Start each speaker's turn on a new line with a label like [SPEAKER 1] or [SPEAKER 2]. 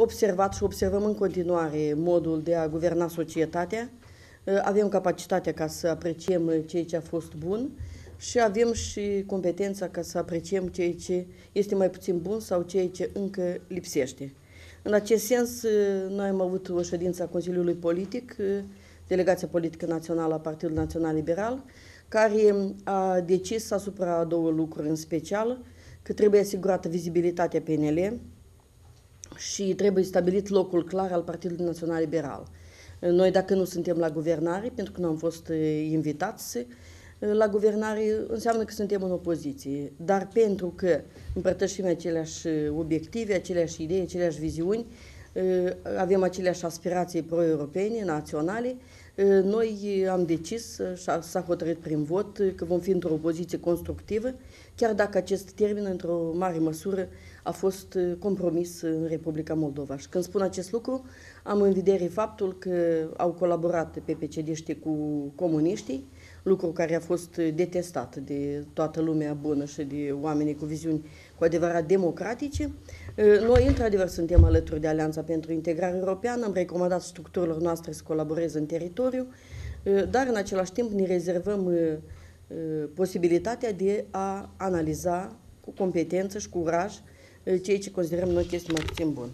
[SPEAKER 1] observat și observăm în continuare modul de a guverna societatea. Avem capacitatea ca să apreciem ceea ce a fost bun și avem și competența ca să apreciem ceea ce este mai puțin bun sau ceea ce încă lipsește. În acest sens, noi am avut o ședință a Consiliului Politic, Delegația Politică Națională a Partidului Național Liberal, care a decis asupra două lucruri în special, că trebuie asigurată vizibilitatea PNL și trebuie stabilit locul clar al Partidului Național Liberal. Noi, dacă nu suntem la guvernare, pentru că nu am fost invitați, la guvernare înseamnă că suntem în opoziție. Dar pentru că împărtășim aceleași obiective, aceleași idei, aceleași viziuni, avem aceleași aspirații pro-europene, naționale, noi am decis și s-a hotărât prin vot că vom fi într-o opoziție constructivă, chiar dacă acest termen, într-o mare măsură, a fost compromis în Republica Moldova. Și când spun acest lucru, am în vedere faptul că au colaborat PPCD-știi cu comuniștii, lucru care a fost detestat de toată lumea bună și de oamenii cu viziuni cu adevărat democratice. Noi, într-adevăr, suntem alături de Alianța pentru Integrare Europeană, am recomandat structurilor noastre să colaboreze în teritoriu, dar în același timp ne rezervăm posibilitatea de a analiza cu competență și curaj ceea ce considerăm noi că este mai puțin bun.